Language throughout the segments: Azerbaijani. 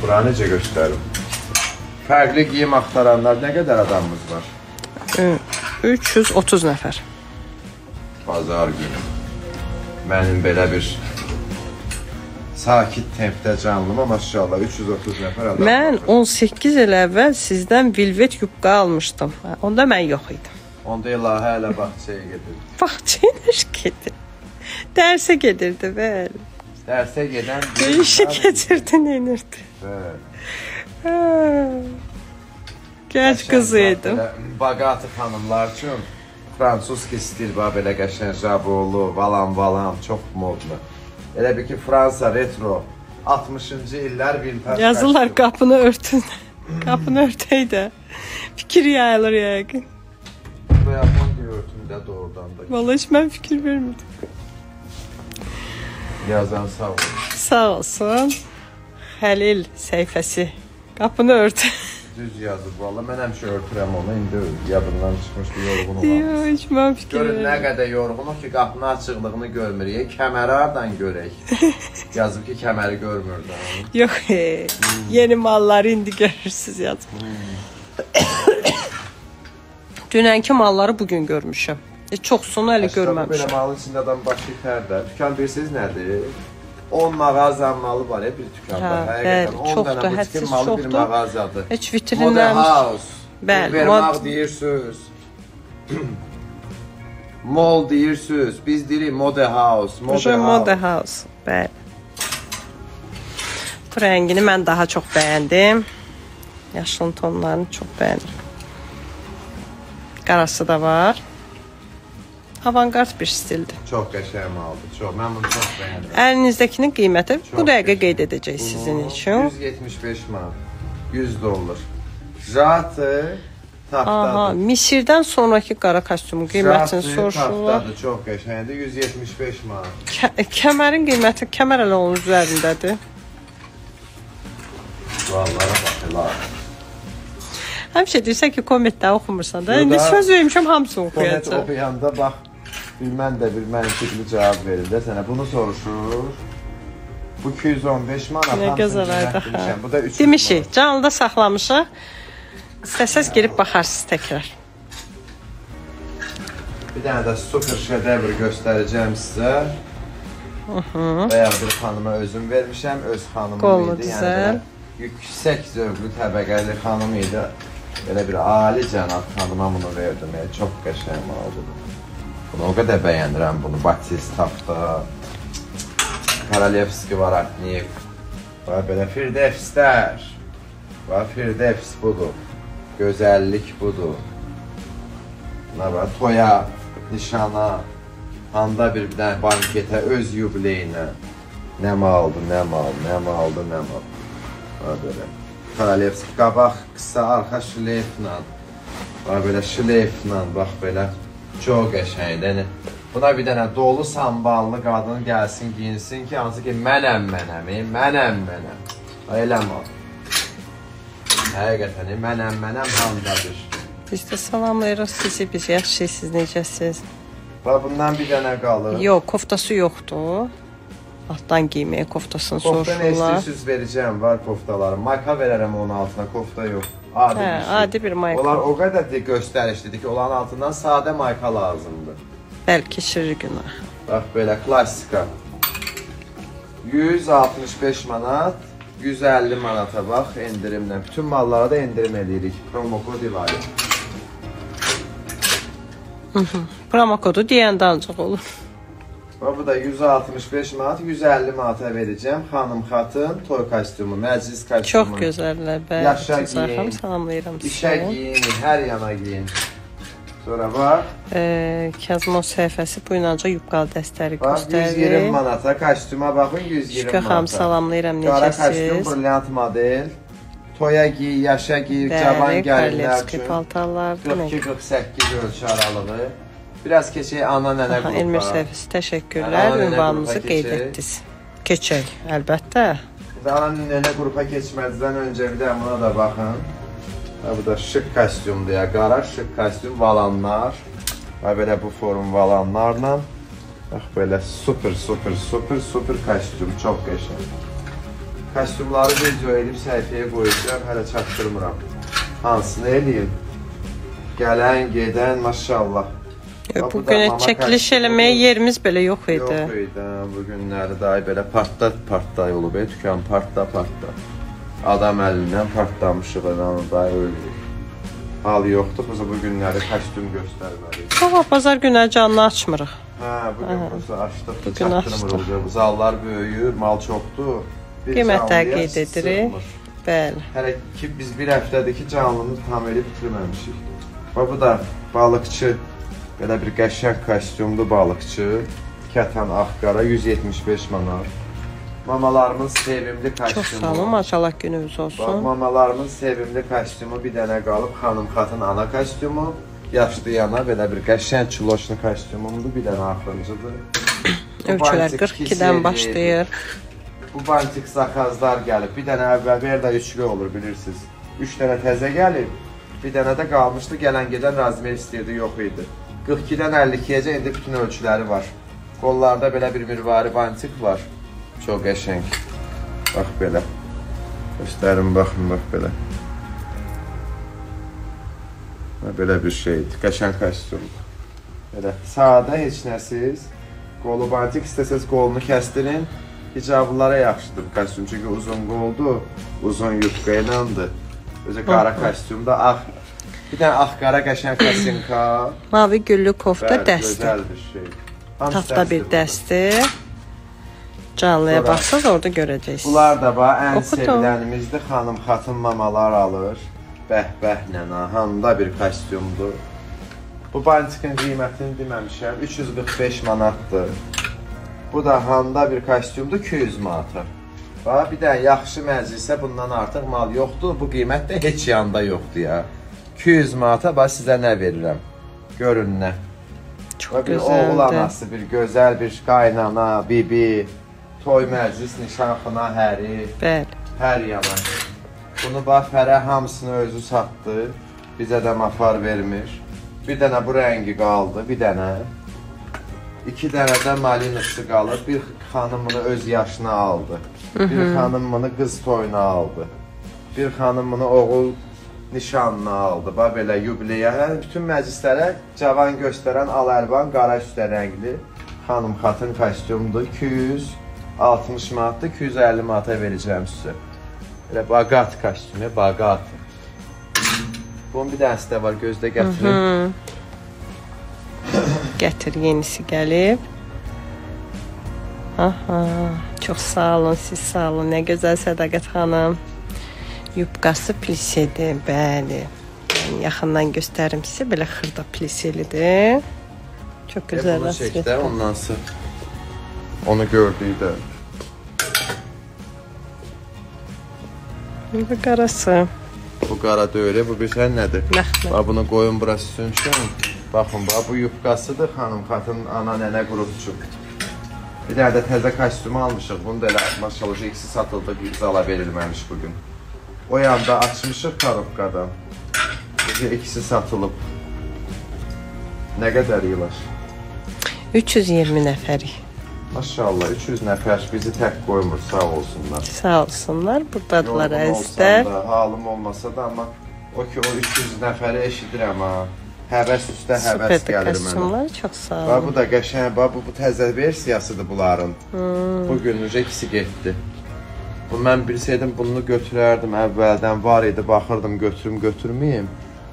Bura necə göstərim? Fərqli geyim axtaranlar nə qədər adamımız var? Ü, 330 nəfər. Bazar günü. Mənim belə bir sakit tempdə canlıma maşallah 330 nəfər adam. Mən var. 18 il əvvəl sizdən vilvet yubqa almışdım. Onda mən yox idim. Onda ilahə hələ bağçaya gedir. Bağçaya nəş gedir. Dərsə gedirdi bəli. Dərsə gedən İşi keçirdi, neynirdi. Bəli. Hə. Gənc qızı idim. Belə Baqatı xanımlar üçün fransuski stil var belə qəşəng jabolu, valan valan, çox modlu. Elə bir ki Fransa retro 60-cı illər vintaj. Yazırlar kostyum. qapını örtün. qapını örtək də. Fikir yayılır yəqin. Bu Yapon örtündə doğrudan da. Vallahi heç mən fikir vermirdim. Yazan sağ ol. Sağ olsun. Xəlil səhifəsi. Qapını ört. Düz yazıb valla. Mən həmişə örtürəm onu. İndi yadımdan çıxmışdı yorğun olan. Yox, heç mən fikir Görün nə qədər yorğunuq ki, qapının açıqlığını görmürük. Kəməri hardan görək? Yazıb ki, kəməri görmürdüm. Yox, e, yeni malları indi görürsüz yazıb. Dünənki malları bu gün görmüşəm. E, çoxsunu hələ Belə görməmişəm. malın içində adam başı itər Dükan bilirsiniz nədir? 10 mağaza malı var ya bir dükanda. Hə, Həqiqətən bəli, 10 çoxdur, dənə butikin malı bir çoxdur. mağazadır. Heç vitrinləmiş. House. Bəli, Vermaq mod- deyirsiniz. Mall deyirsiniz. Biz deyirik Mode House. Mode House. Moda House. Bəli. Bu rəngini mən daha çox bəyəndim. Yaşıl tonlarını çox bəyənirəm. Qarası da var. Avangard bir stildir. Çox qəşəng maldır. Çox. Mən bunu çox bəyənirəm. Əlinizdəkinin qiyməti bu Çox dəqiqə qəşəng. qeyd edəcək sizin üçün. 175 manat. 100 dollar. Jatı tapdadır. Aha, Misirdən sonrakı qara kostyumun qiymətini soruşurlar. tapdadır. Çox qəşəngdir. 175 manat. Kə kəmərin qiyməti kəmər elə onun üzərindədir. Vallara baxırlar. Həmişə deyirsən ki, kommentdə oxumursan da. İndi söz vermişəm hamısını Komment oxuyacağam. oxuyanda bax bilmən də bir məntiqli cavab verir də sənə. Bunu soruşur. Bu 215 manat. Nə gözəl demişəm. Bu da 300 Demişik, canlıda saxlamışıq. İstəsəz girib baxarsınız təkrar. Bir dənə də super şedevr göstərəcəm sizə. Bayaq bir xanıma özüm vermişəm, öz xanımım Qollu idi. Yəni yüksək zövqlü təbəqəli xanım idi. Belə bir ali cənab xanıma bunu verdim. Yəni çox qəşəng oldu. Bunu o qədər bəyənirəm bunu. Batistafda, Korolevski var Artniyev. Və belə Firdevslər. Və Firdevs budur. Gözəllik budur. Nə var? Toya, nişana, anda bir dənə banketə, öz yubileyinə. Nə maldı, nə mal, nə maldı, nə mal. Və belə. Korolevski qabaq qısa, arxa şleyflə. Və belə şleyflə, bax belə. Çox qəşəngdir. Yəni buna bir dənə dolu samballı qadın gəlsin, giyinsin ki, hansı ki mənəm mənəm, e, mənəm mənəm. Elə mal. Həqiqətən e, mənəm mənəm hamdadır. Biz də salamlayırıq sizi, biz yaxşıyıq, siz necəsiz? Və bundan bir dənə qalır. Yox, koftası yoxdur. Altdan giyməyə koftasını Kofta nə soruşurlar. istəyirsiniz verəcəm, var koftaları. Mayka verərəm onun altına, kofta yox. Adi Hə, bir şey. adi bir mayka. Onlar o qədər də göstərişlidir ki, onların altından sadə mayka lazımdır. Bəlkə şirin günah. Bax belə klassika. 165 manat, 150 manata bax endirimlə. Bütün mallara da endirim eləyirik. Promo kod ilə. Promo kodu deyəndə ancaq olur. Və bu da 165 manat, 150 manata verəcəm. Xanım xatın toy kostyumu, məclis kostyumu. Çox gözəllər, bəli. Yaşa giyin. salamlayıram İşə sizi. giyin, hər yana giyin. Sonra bax, Ee, Kazmo səhifəsi bu inanca yubqalı dəstəri bax 120 göstərir. manata kostyuma baxın 120 Şükür manata. xanım, salamlayıram, Qara kostyum, necəsiz? brilyant model. Toya giy, yaşa giy, cavan gəlinlər üçün. paltarlardır. 42-48 ölçü aralığı. Biraz keçək ana nənə Aha, Elmir qrupa. səhifəsi təşəkkürlər. Ünvanınızı qrupa qeyd etdiniz. Keçək, əlbəttə. Ana nənə qrupa keçməzdən öncə bir də buna da baxın. Ha, bu da şık kostyumdur ya, qara şık kostyum, valanlar. Və belə bu form valanlarla. Bax belə super super super super kostyum, çox qəşəng. Kostyumları video edib səhifəyə qoyacağam, hələ çatdırmıram. Hansını eləyim? Gələn, gedən, maşallah. Bu da günə çəkiliş eləməyə yerimiz belə yox idi. Yox idi, bu günləri day belə partlat partday olub, e, dükan partla partla. Adam əlindən partlamışıq, adam day öldük. Hal yoxdur, biz bu günləri kostyum göstərməliyik. Sabah bazar günə canlı açmırıq. Hə, bu gün biz açdıq, Bu gün çatdırmırıq. Zallar böyüyür, mal çoxdur. Canlıya qeyd edirik. Bəli. Hələ ki biz bir həftədir ki canlını tam elib bitirməmişik. Bax bu da balıqçı belə bir qəşəng kostyumlu balıqçı. Kətan ağ-qara 175 manat. Mamalarımın sevimli Çox kostyumu. sağ olun. Maşallah gününüz Bax, olsun. mamalarımın sevimli kostyumu bir dənə qalıb, xanım xatın ana kostyumu. Yaşlı yana belə bir qəşəng çuloşlu kostyumumdur, bir dənə axırıncıdır. Ölçülər bantik 42-dən seriyaydı. başlayır. Bu bantik zakazlar gəlib. Bir dənə əvvəl ver də üçlü olur bilirsiniz. 3 dənə təzə gəlib. Bir dənə də qalmışdı, gələn gedən razmer istəyirdi, yox idi. 42-dən 52-yəcə indi bütün ölçüləri var. Qollarda belə bir mirvari bantik var. Çox qəşəng. Bax belə. Göstərin baxın bax belə. Belə bir şeydir. Qəşəng kostyumdur. Belə sadə heç nəsiz. Qolu bantik istəsəz qolunu kəsdirin. Hicablılara yaxşıdır bu kostyum çünki uzun qoldu, uzun yubka ilədir. Özü qara kostyumda ağ bir dənə ağ-qara qəşəng kosinka. Mavi güllü kofta dəsti. Gözəl bir şey. Hamısı Tafta bir dəsti. Canlıya baxsaz orada görəcəksiniz. Bunlar da bax ən Oxudum. sevilənimizdir. Xanım xatın mamalar alır. Bəh-bəh nənə, handa bir kostyumdur. Bu bantikin qiymətini deməmişəm. 345 manatdır. Bu da handa bir kostyumdur 200 manata. Bax bir dənə yaxşı məclisə bundan artıq mal yoxdur. Bu qiymət də heç yanda yoxdur ya. 200 manata bax sizə nə verirəm. Görün nə. Çox Və bir oğul anası, bir gözəl bir qaynana, bibi, toy məclis, nişanxına, həri, Bəli. hər yana. Bunu bax Fərə hamısını özü satdı. Bizə də mafar vermir. Bir dənə bu rəngi qaldı, bir dənə. İki dənə də malinası qalır. Bir xanımını öz yaşına aldı. Bir xanımını qız toyuna aldı. Bir xanımını oğul nişanına aldı. Bax belə yubileyə, hə, bütün məclislərə cavan göstərən al-əlvan qara üstə rəngli xanım xatın kostyumdur. 260 manatdır, 250 manata verəcəm sizə. Elə baqat kostyumu, baqat. Bunun bir dənəsi də var, gözdə gətirin. Gətir, yenisi gəlib. Aha, çox sağ olun, siz sağ olun. Nə gözəl Sədaqət xanım. Yubqası plisədir, bəli. Yəni, yaxından göstərim sizə, belə xırda plisəlidir. Çox gözəl də rasvetdir. ondan sonra. Onu gördükdə. Bu qarası. Bu qara dövrə, bu bir şey nədir? Məxmər. Bax bunu qoyun bura sünsün. Baxın, bax bu yubqasıdır xanım xatın ana nənə qurutçu. Bir dənə də təzə kostyum almışıq. Bunu da elə maşallah ikisi satıldı, bir zala verilməmiş bu gün. O yanda açmışıq karobkadan. Bu ikisi satılıb. Nə qədər yılar? 320 nəfərik. Maşallah 300 nəfər bizi tək qoymur, sağ olsunlar. Sağ olsunlar. Burdadılar əzizlər. halım olmasa da amma o ki o 300 nəfəri eşidirəm ha. Həvəs üstə həvəs Superdir gəlir mənə. Çox sağ Bax olun. bu da qəşəng, bax bu, bu təzə versiyasıdır bunların. Hmm. Bu gün necə ikisi getdi. Bu mən bilsəydim bunu götürərdim əvvəldən var idi, baxırdım götürüm götürməyim.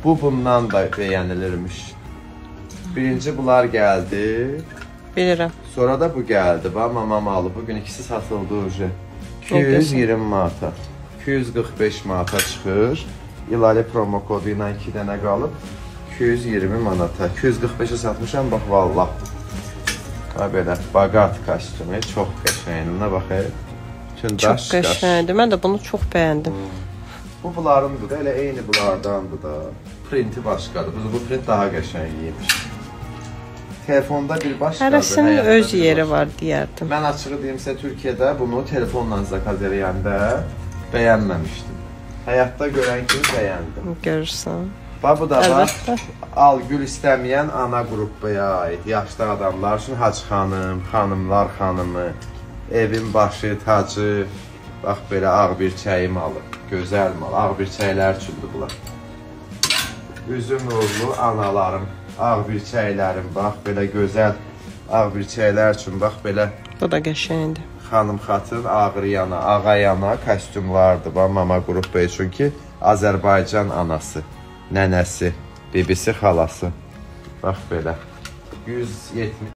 Bu bundan da bəyənilirmiş. Birinci bunlar gəldi. Bilirəm. Sonra da bu gəldi. Bax mama malı. Bu gün ikisi satıldı gözəl. 220 manata. 245 manata çıxır. İlahi promo kodu ilə 2 dənə qalıb 220 manata. 245-ə satmışam bax vallah. Ha belə baqat kostyumu çox qəşəngdir. Bax. Çox qəşəngdir. Mən də bunu çox bəyəndim. Bu bunlarındır da, elə eyni bunlardandır da. Printi başqadır. Bu, bu print daha qəşəng imiş. Telefonda bir başqadır. Hərəsinin öz yeri başqa. var deyərdim. Mən açığı deyimsə Türkiyədə bunu telefonla zakaz eləyəndə bəyənməmişdim. Həyatda görən kimi bəyəndim. Görürsən. Bax bu da Əlbəttə. al gül istəməyən ana qrupaya aid yaşlı adamlar üçün Hacı xanım, xanımlar xanımı, evin başı, tacı, Bax belə ağ bir çəyim alıb. Gözəl mal. Ağ bir çəylər üçündür bunlar. Üzüm nurlu analarım, ağ bir çəylərim, bax belə gözəl ağ bir çəylər üçün bax belə Bu da qəşəngdir. xanım xatın ağrıyana, ağayana kostyum vardı. Bax mama qrupu üçün ki, Azərbaycan anası, nənəsi, bibisi, xalası. Bax belə. 170